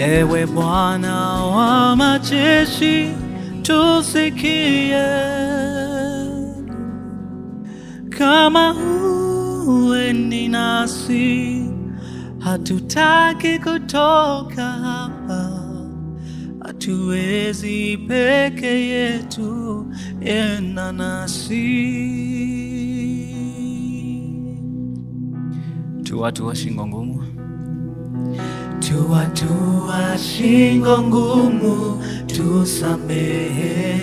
Ewe Bwana wa majeshi, tusikie. Kama huendi nasi, hatutaki kutoka hapa, hatuwezi peke yetu, enda nasi. Tu watu wa shingo ngumu tu watu wa shingo ngumu, tusamehe.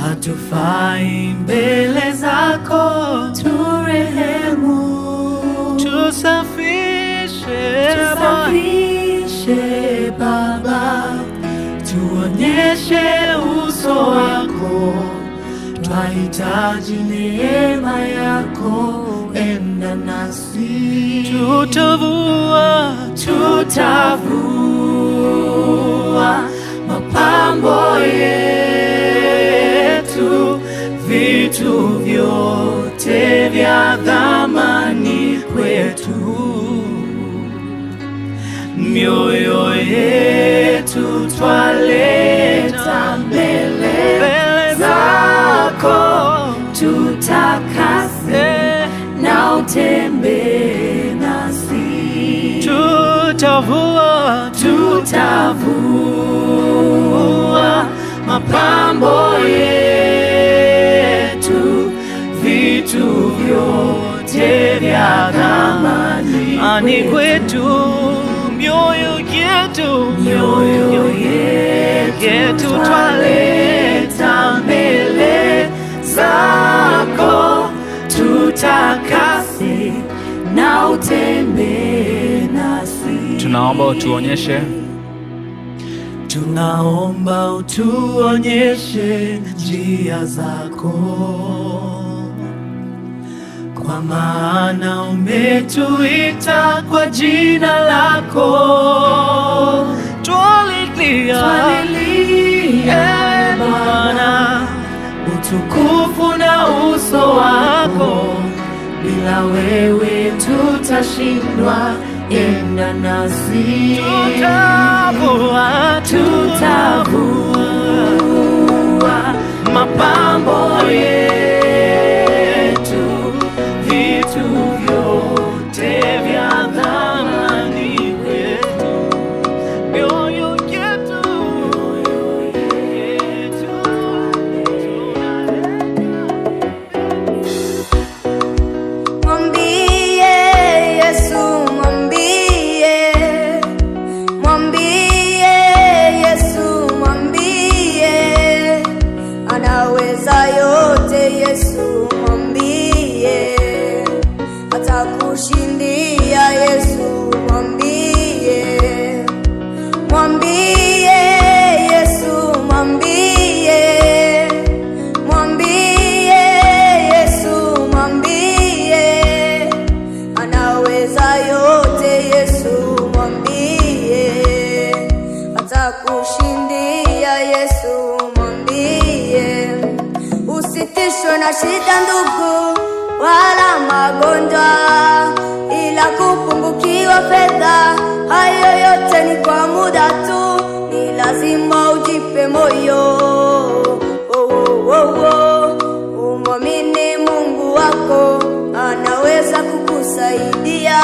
Hatufai mbele zako, turehemu. Tusafishe, tusafishe Baba, tuonyeshe uso wako, twahitaji neema yako, enda nasi. Tutavua, tutavua mapambo yetu, vitu vyote vya thamani kwetu, mioyo yetu twaleta utembee nasi. Tutavua, tutavua mapambo yetu, vitu vyote vya thamani ani kwetu, mioyo yetu, mioyo yetu twaleta mbele zako, na utembee nasi. Tunaomba utuonyeshe Tunaomba utuonyeshe njia zako, kwa maana umetuita kwa jina lako. Twalilia twalilia Bwana, utukufu na uso wako, bila wewe tutashindwa, enda nasi. Tutavua, tutavua. Mapambo yetu, shida ndugu, wala magonjwa, ila kupungukiwa fedha, hayo yote ni kwa muda tu, ni lazima ujipe moyo. Oh, oh, oh, oh. Umwamini Mungu wako, anaweza kukusaidia,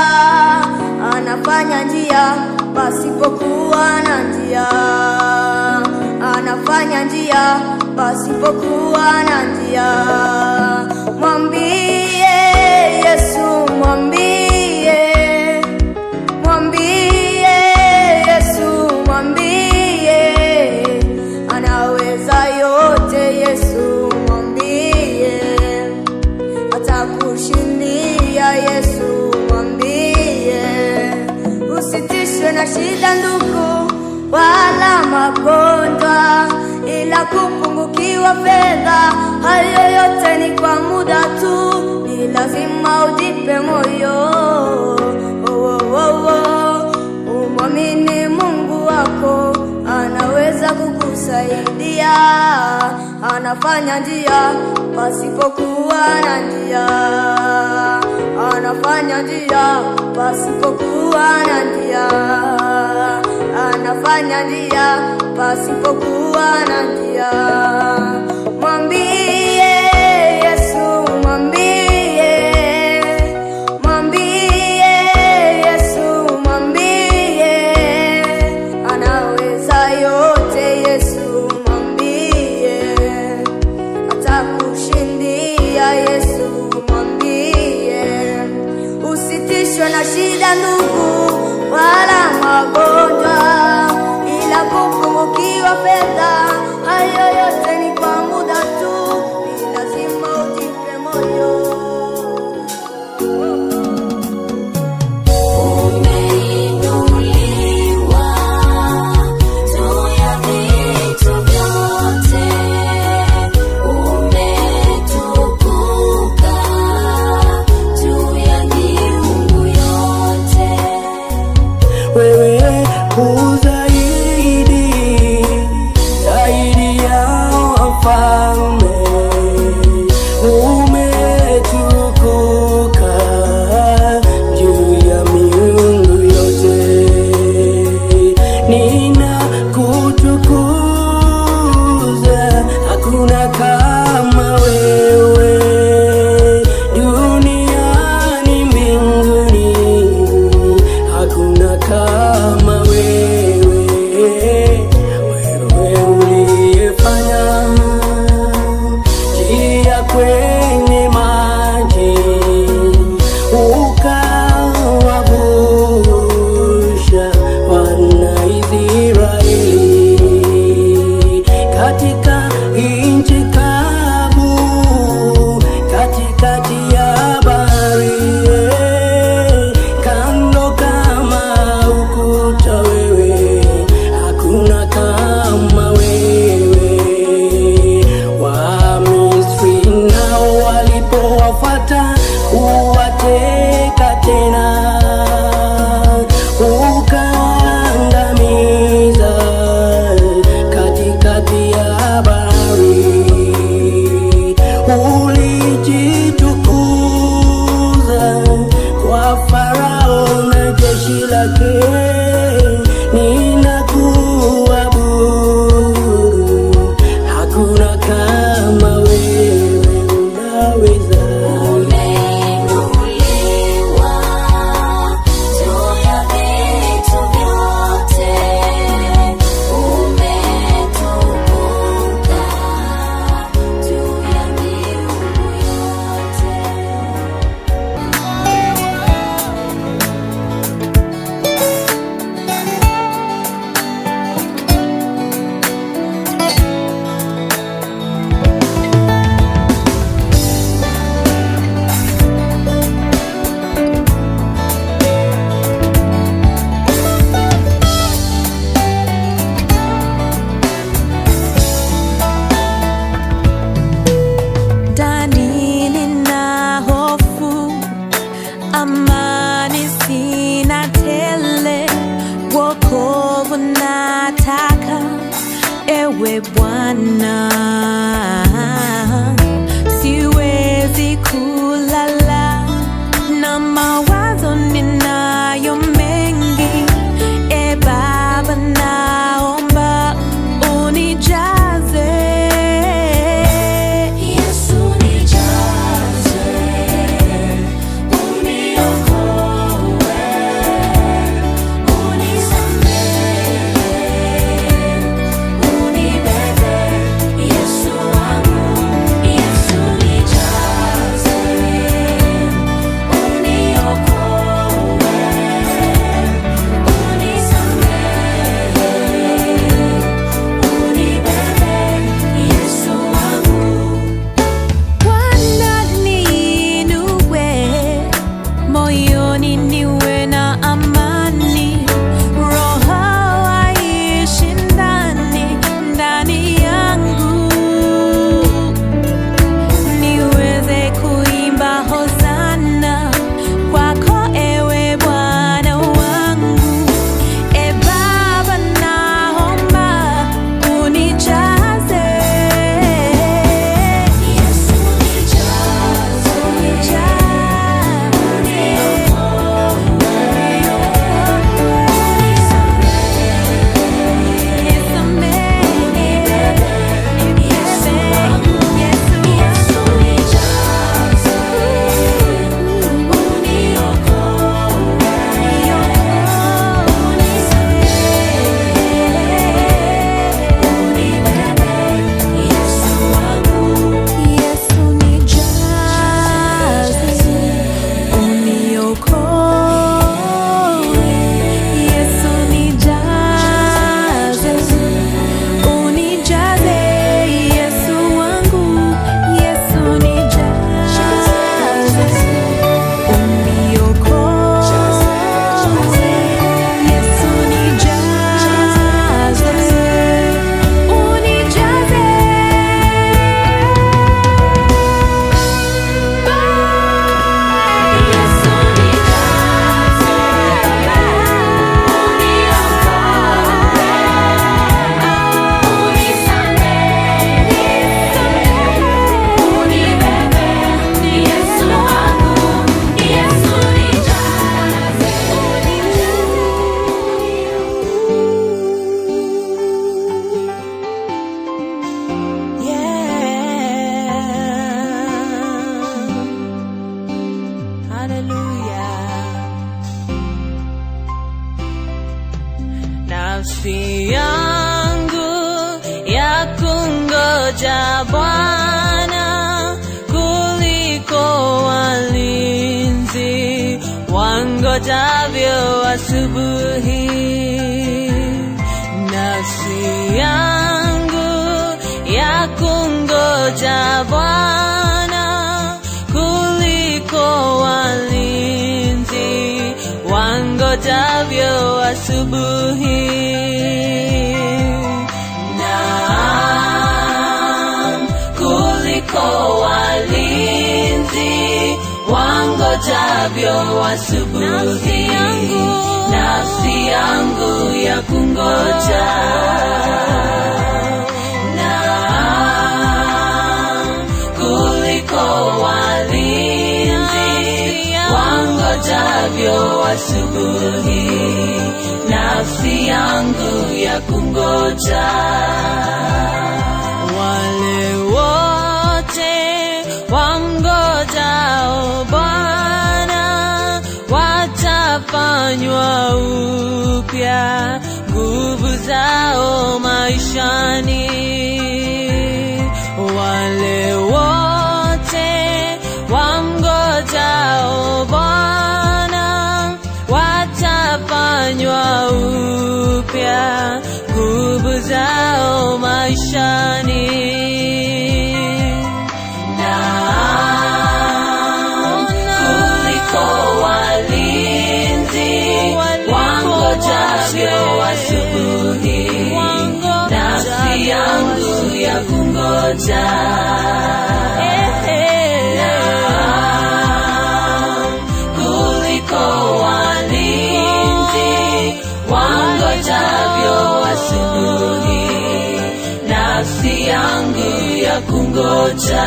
anafanya njia pasipokuwa na njia, anafanya njia pasipokuwa na njia. Mwambie Yesu, mwambie, mwambie Yesu, mwambie, anaweza yote Yesu, mwambie atakushindia Yesu, mwambie. Usitishwe na shida ndugu, wala magonjwa, kupungukiwa fedha, hayo yote ni kwa muda tu, ni lazima ujipe moyo. Oh, oh, oh, oh. Umwamini Mungu wako, anaweza kukusaidia, anafanya njia pasipokuwa na njia, anafanya njia pasipokuwa na njia. anafanya njia pasipokuwa na njia. Shida ndugu, wala magonjwa, nafsi yangu ya kungoja Bwana kuliko walinzi wangojavyo asubuhi. Nafsi yangu ya kungoja Bwana kuliko walinzi wangojavyo asubuhi. Wangojavyo asubuhi. Nafsi yangu ya kungoja na kuliko walinzi wangojavyo asubuhi, nafsi yangu ya kungoja. Watafanywa upya nguvu zao maishani. Wale wote wamngojao Bwana watafanywa upya nguvu zao maishani. Naam, kuliko walinzi wangojavyo asubuhi, nafsi yangu ya kungoja.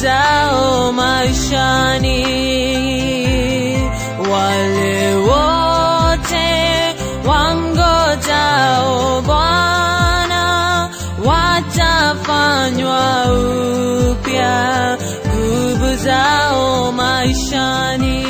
zao maishani. Wale wote wangojao Bwana watafanywa upya nguvu zao maishani.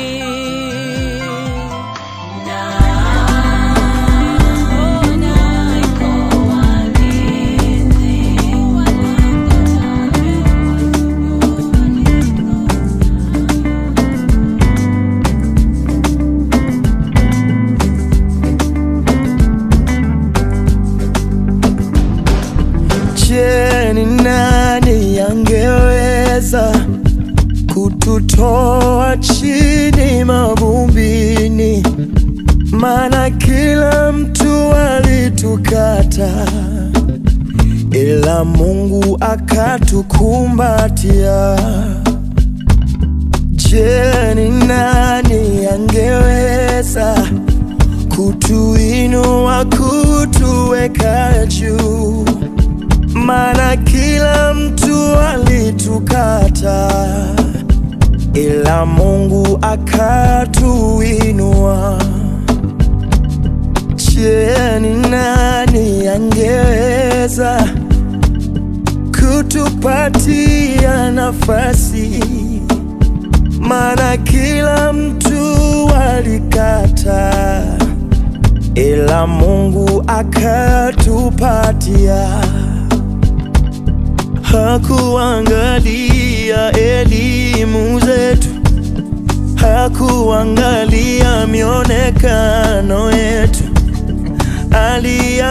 Ni nani angeweza kututoa chini mavumbini? Maana kila mtu alitukata, ila Mungu akatukumbatia. Je, ni nani angeweza ameweza kutuinua, kutuweka juu, maana kila mtu alitukata, ila Mungu akatuinua. Je, ni nani angeweza kutupatia nafasi? mana kila mtu alikata, ila Mungu akatupatia. Hakuangalia elimu zetu, hakuangalia mionekano yetu,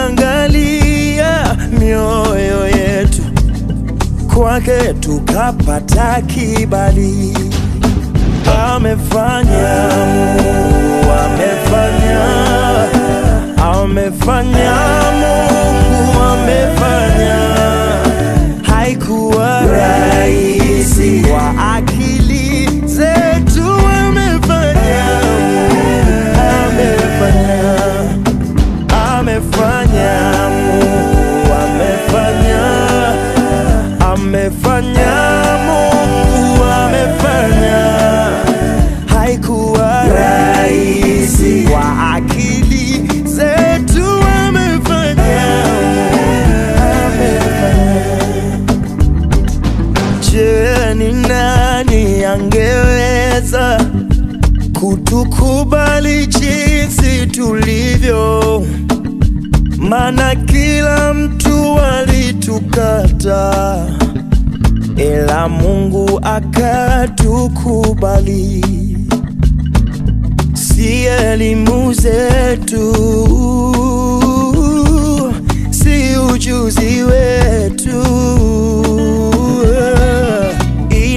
aliangalia mioyo yetu. Kwake tukapata kibali. Amefanya Mungu, amefanya, amefanya Mungu, amefanya. Haikuwa rahisi. Kwa akili zetu, amefanya, amefanya, amefanya. Mungu, amefanya, amefanya. Mungu, amefanya. Haikuwa rahisi. Kwa akili nani angeweza kutukubali jinsi tulivyo? Mana kila mtu alitukata, ila Mungu akatukubali. Si elimu zetu, si ujuzi wetu,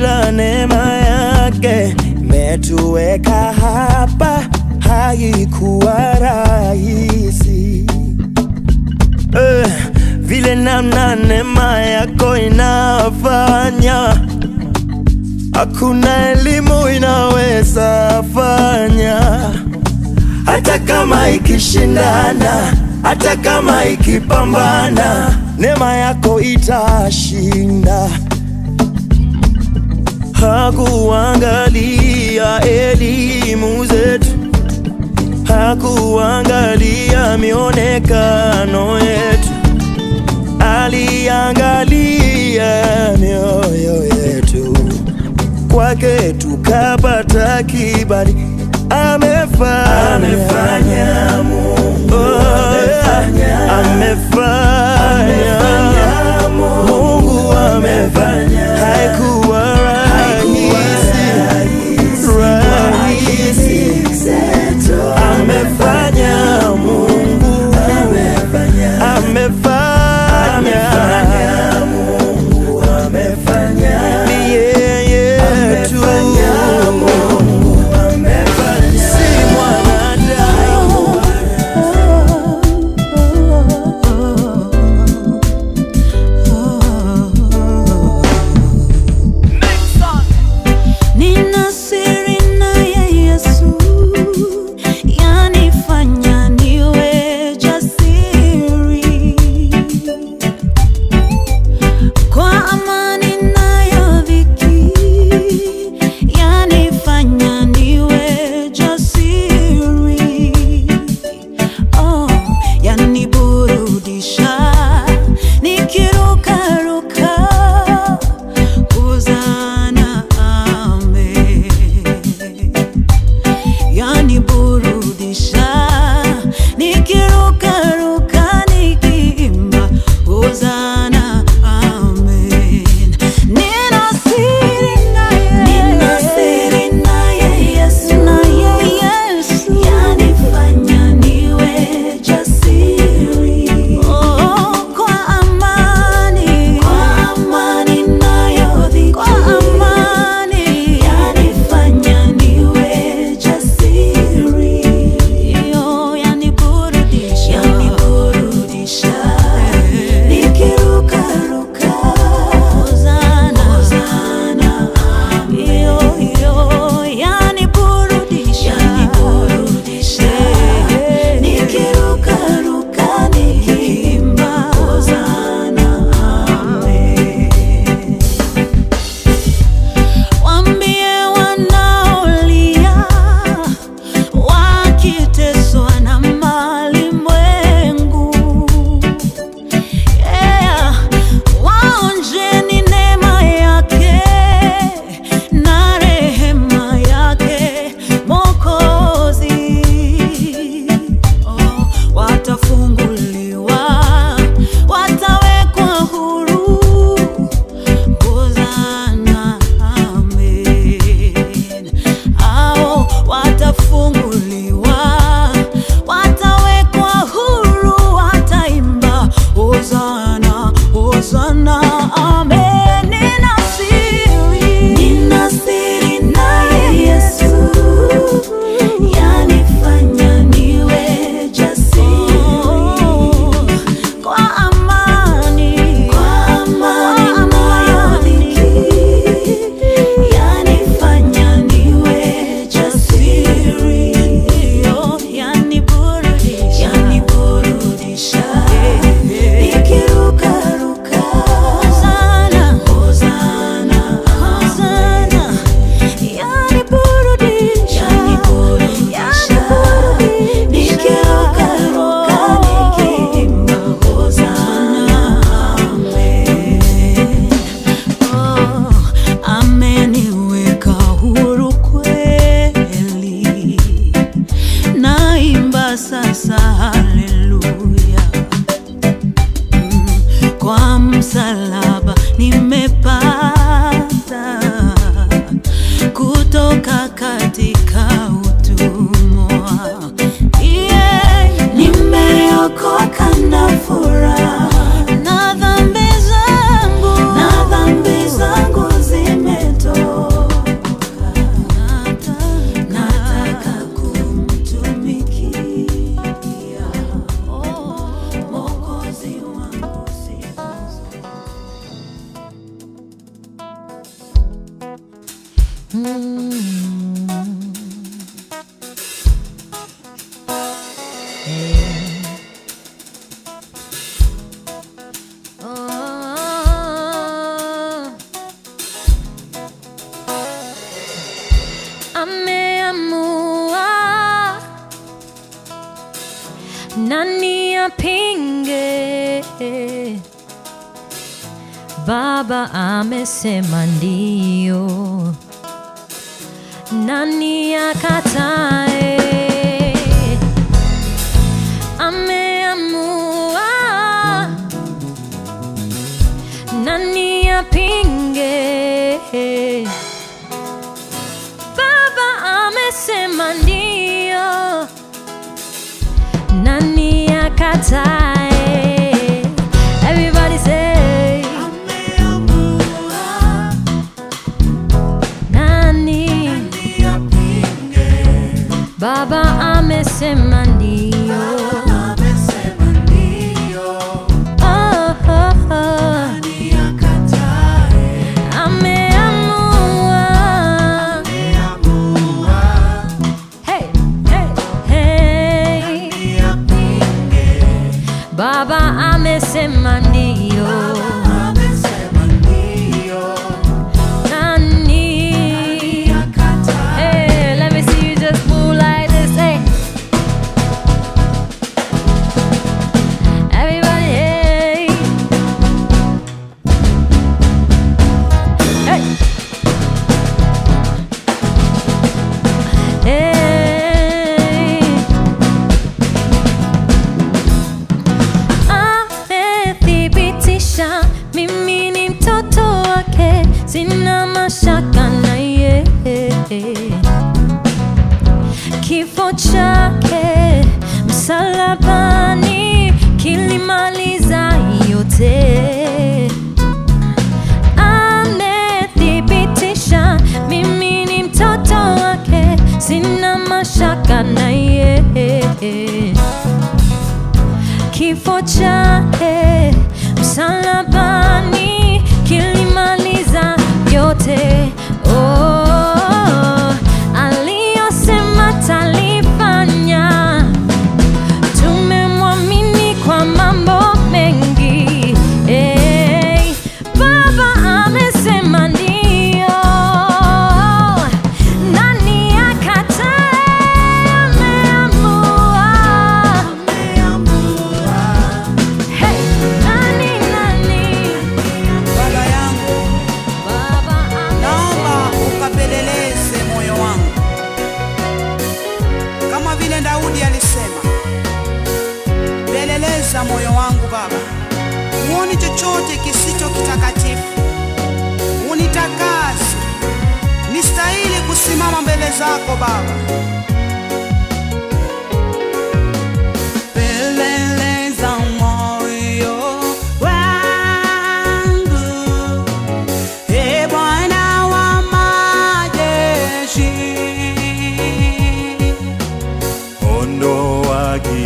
ila neema yake metuweka hapa. Haikuwa rahisi eh, vile namna neema yako inafanya hakuna elimu inaweza fanya, hata kama ikishindana, hata kama ikipambana, neema yako itashinda. Hakuangalia elimu zetu, hakuangalia mionekano yetu, aliangalia mioyo yetu. Kwake tukapata kibali. Amefanya, amefanya Mungu, amefanya, amefanya pinge Baba amesemandio nani akatae time. Everybody say, Baba, I'm missing my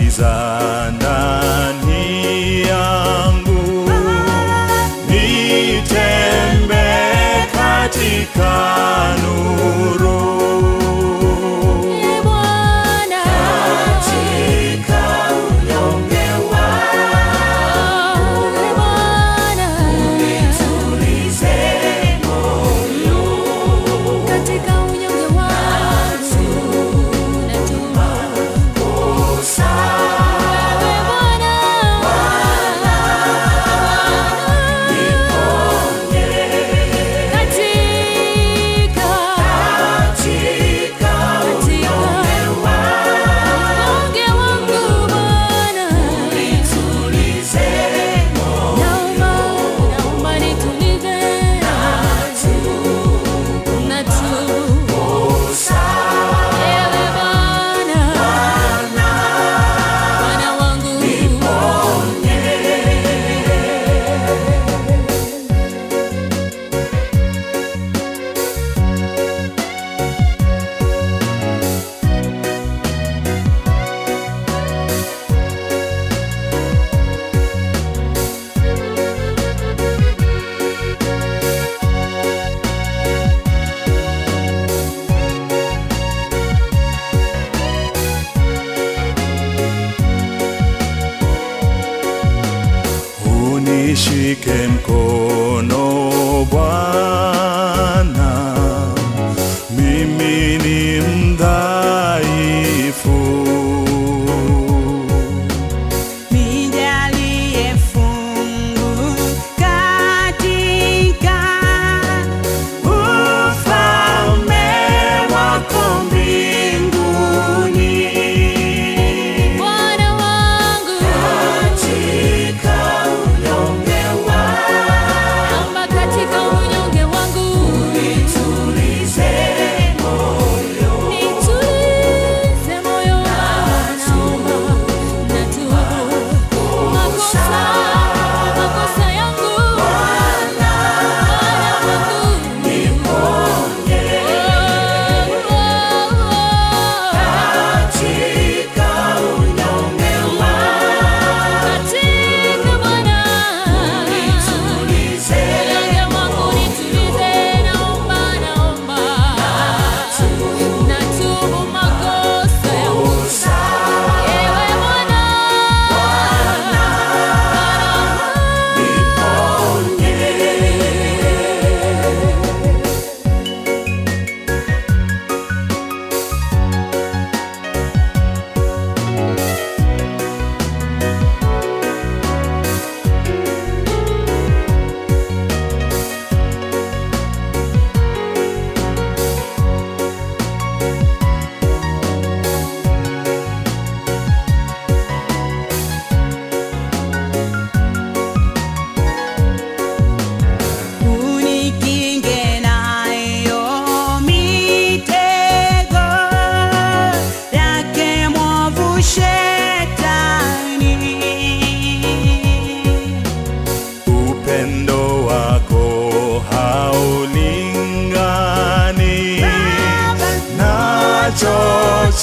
giza ndani yangu, nitembee katika nuru.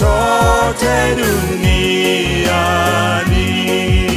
저대는 이 아니.